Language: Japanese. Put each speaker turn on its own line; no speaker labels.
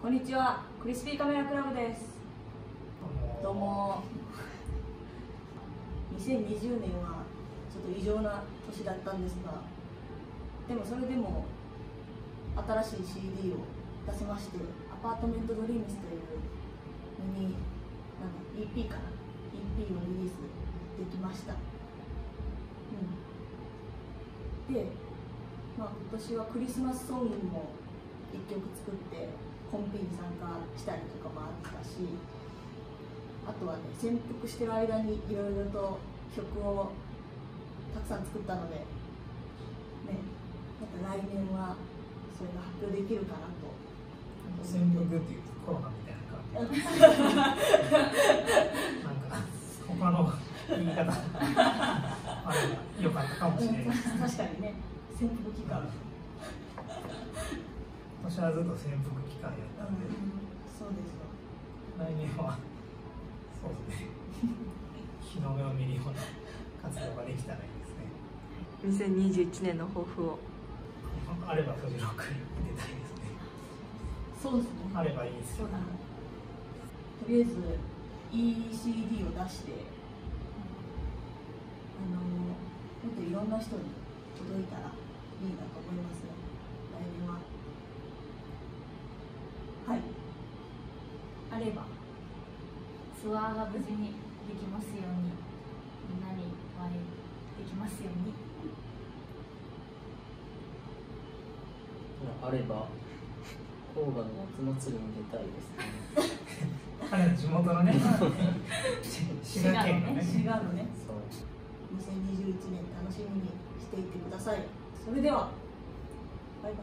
こんにちは。クリスピーカメラクラブです。どうも。2020年はちょっと異常な年だったんですがでもそれでも新しい CD を出せまして「アパートメントドリームス」というのになんだ EP かな？EP をリリースできました。うん。で、まあ、今年はクリスマスソングも1曲作ってコンペに参加したりとかもあったしあとはね潜伏してる間にいろいろと曲をたくさん作ったのでねまた来年はそれが発表できるかなと。
潜伏っていうコロナみたいな感じ。なんか他の言い方。あればよかったかもしれない
確かにね潜伏期間、
私はずっと潜伏期間やったんで、
そうですよ。
来年はそうですね。日の目を見るような活動ができたらいいですね。
2021年の抱負を。
あればフジロックに出たいですね。
そうですね。
あればいいですよ。
そうだね。とりあえず ECD を出してあのもっといろんな人に届いたらいいなと思いますよ来年ははいあれば
ツアーが無事にできますようにみんなにお会いできますように。
あれば甲賀の夏祭りに出たいですね。
彼の地元のね滋賀県のね。
滋賀のね。
そう。
2021年楽しみにしていってください。それではバイバイ